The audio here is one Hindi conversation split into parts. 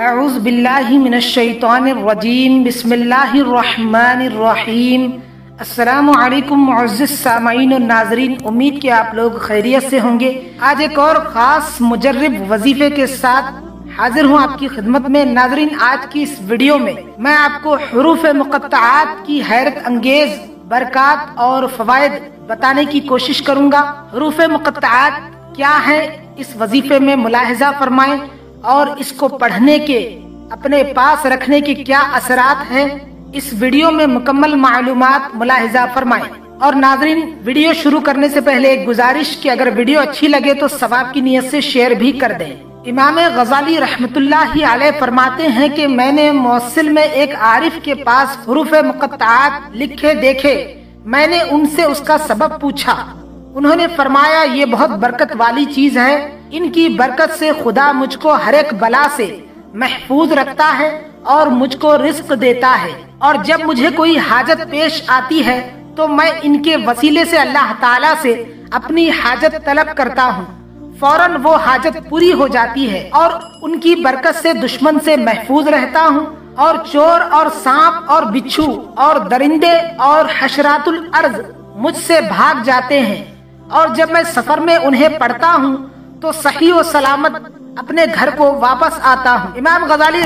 बिस्मिल्लाहिर्रहमानिर्रहीम अस्सलामुअलैकुम मुअज़्ज़िज़ सामाईन और नाजरीन उम्मीद कि आप लोग खैरियत से होंगे आज एक और ख़ास मुजर्रिब वजीफे के साथ हाजिर हूँ आपकी खिदमत में नाजरीन आज की इस वीडियो में मैं आपको हरूफ मुकत्ताआत की हैरत अंगेज बरकत और फवायद बताने की कोशिश करूँगा हरूफ मुकत्ताआत क्या है इस वजीफे में मुलाहजा फरमाएँ और इसको पढ़ने के, अपने पास रखने के क्या असरात हैं? इस वीडियो में मुकम्मल मालूम मुलाहजा फरमाए। और नाजरीन, वीडियो शुरू करने से पहले एक गुजारिश कि अगर वीडियो अच्छी लगे तो सवाब की नीयत से शेयर भी कर दें। इमाम गजाली रहमतुल्लाह अलैह फरमाते हैं कि मैंने मौसिल में एक आरिफ के पास हरूफ मुकत्ताआत लिखे देखे। मैंने उनसे उसका सबब पूछा। उन्होंने फरमाया, ये बहुत बरकत वाली चीज़ है। इनकी बरकत से खुदा मुझको हर एक बला से महफूज रखता है और मुझको रिस्क देता है। और जब मुझे कोई हाजत पेश आती है तो मैं इनके वसीले से अल्लाह ताला से अपनी हाजत तलब करता हूँ। फ़ौरन वो हाजत पूरी हो जाती है और उनकी बरकत से दुश्मन से महफूज रहता हूँ। और चोर और सांप और बिच्छू और दरिंदे और हशरातुल अर्ज़ मुझसे भाग जाते हैं। और जब मैं सफ़र में उन्हें पढ़ता हूँ तो सही व सलामत अपने घर को वापस आता हूँ। इमाम गजाली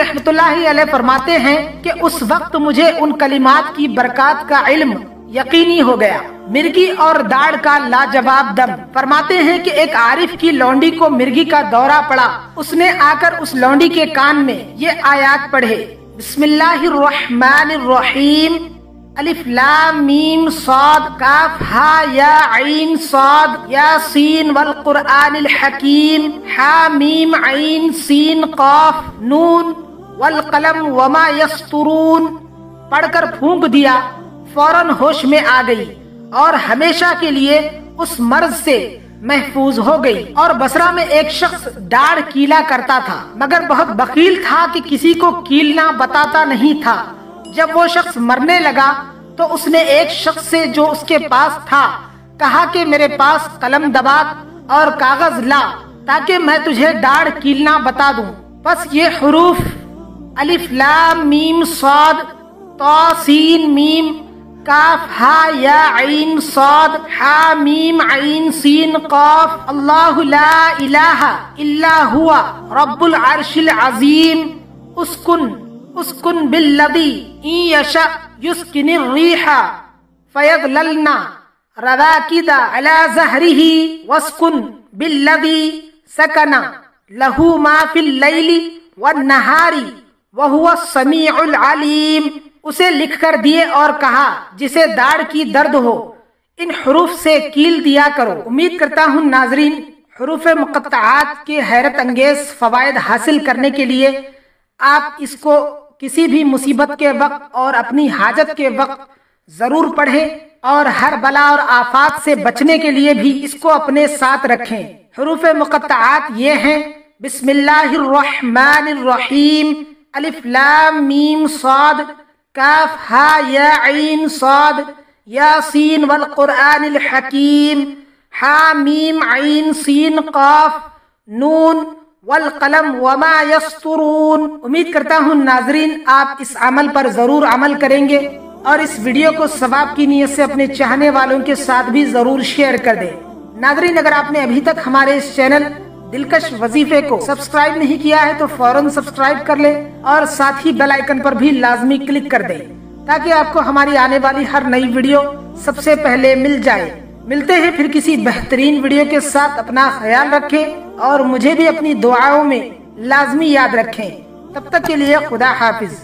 अलैह फरमाते हैं कि उस वक्त मुझे उन कलिमात की बरकत का इल्म यकीनी हो गया। मिर्गी और दाढ़ का लाजवाब दम। फरमाते हैं कि एक आरिफ की लौंडी को मिर्गी का दौरा पड़ा। उसने आकर उस लौंडी के कान में ये आयात पढ़े, बिस्मिल्लाहिर्रहमानिर्रहीम। अलिफ, लाम, मीम, सौद, काफ, हा, या आइन साद, या, सीन, वल, कुरआनिल, हकीम, हा, मीम आइन सीन, काफ, नून, वल, कलम, वमा, यस्तुरून। पढ़कर फूंक दिया, फ़ौरन होश में आ गई और हमेशा के लिए उस मर्ज से महफूज हो गई। और बसरा में एक शख्स डाढ़ कीला करता था, मगर बहुत बकील था कि किसी को कीलना बताता नहीं था। जब वो शख्स मरने लगा तो उसने एक शख्स से जो उसके पास था, कहा कि मेरे पास कलम दबा और कागज़ ला, ताकि मैं तुझे डाढ़ कीलना बता दूँ। बस ये हरूफ, अलिफ, लाम, मीम स्वाद तोसीन मीम, काफ, हा, या आइन साद, हा, मीम आइन सीन, काफ, अल्लाह ला इलाहा इल्ला हुआ, रब्बुल अर्शिल अजीम, उसकुन उसकुन बिल्लदी यशा युस्किन रीहा फयगललना रवाकिदा अला जहरिही वस्कुन बिल्लदी सकना लहू मा लैली वन नहारी वहुवा समीउल अलीम उसे लिख कर दिए और कहा, जिसे दाढ़ की दर्द हो, इन हरूफ से कील दिया करो। उम्मीद करता हूँ नाजरीन, हरूफ मुकत्ताआत के हैरत अंगेज फवायद हासिल करने के लिए आप इसको किसी भी मुसीबत के वक्त और अपनी हाजत के वक्त ज़रूर पढ़ें और हर बला और आफात से बचने के लिए भी इसको अपने साथ रखें। हरूफ मुकत्ताआत ये हैं, बिस्मिल्लाहिर्रहमानिर्रहीम, अलिफ लाम मीम साद, काफ हा या आइन साद, यासीन वल कुरआनिल हकीम, हा मीम आइन सीन काफ, नून वल कलम वमा यस्तुरून। उम्मीद करता हूँ नाजरीन, आप इस अमल पर ज़रूर अमल करेंगे और इस वीडियो को सवाब की नीयत से अपने चाहने वालों के साथ भी ज़रूर शेयर कर दें। नाजरीन, अगर आपने अभी तक हमारे इस चैनल दिलकश वजीफे को सब्सक्राइब नहीं किया है तो फ़ौरन सब्सक्राइब कर ले और साथ ही बेल आइकन पर भी लाजमी क्लिक कर दे, ताकि आपको हमारी आने वाली हर नई वीडियो सबसे पहले मिल जाए। मिलते हैं फिर किसी बेहतरीन वीडियो के साथ। अपना ख्याल रखें। और मुझे भी अपनी दुआओं में लाजमी याद रखें। तब तक के लिए खुदा हाफिज।